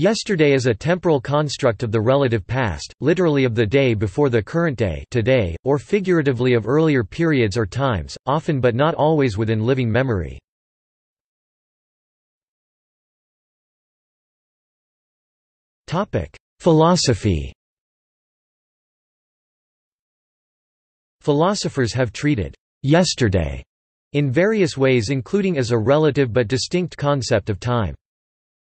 Yesterday is a temporal construct of the relative past, literally of the day before the current day today, or figuratively of earlier periods or times, often but not always within living memory. Philosophy Philosophers have treated yesterday in various ways including as a relative but distinct concept of time.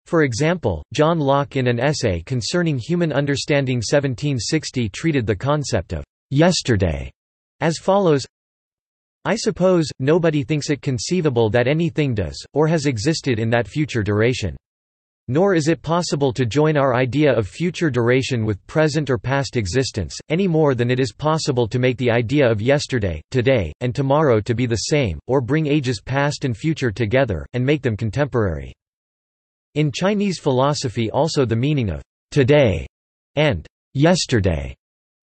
For example, John Locke in an essay concerning human understanding 1760 treated the concept of yesterday as follows I suppose, nobody thinks it conceivable that anything does, or has existed in that future duration. Nor is it possible to join our idea of future duration with present or past existence, any more than it is possible to make the idea of yesterday, today, and tomorrow to be the same, or bring ages past and future together, and make them contemporary. In Chinese philosophy also the meaning of today and yesterday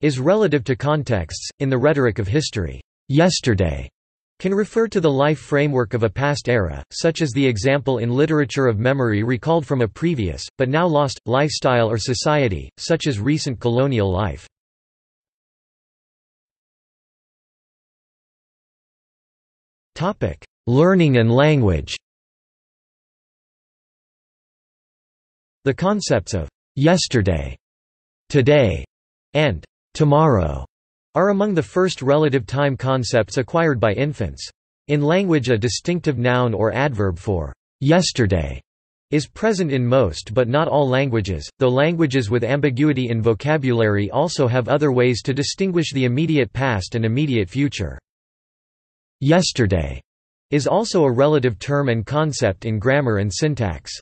is relative to contexts. In the rhetoric of history, yesterday can refer to the life framework of a past era, such as the example in literature of memory recalled from a previous, but now lost, lifestyle or society, such as recent colonial life. Learning and language The concepts of yesterday, today, and tomorrow are among the first relative time concepts acquired by infants. In language a distinctive noun or adverb for yesterday is present in most but not all languages, though languages with ambiguity in vocabulary also have other ways to distinguish the immediate past and immediate future. Yesterday is also a relative term and concept in grammar and syntax.